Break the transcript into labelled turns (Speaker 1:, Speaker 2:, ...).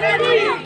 Speaker 1: ¡Viva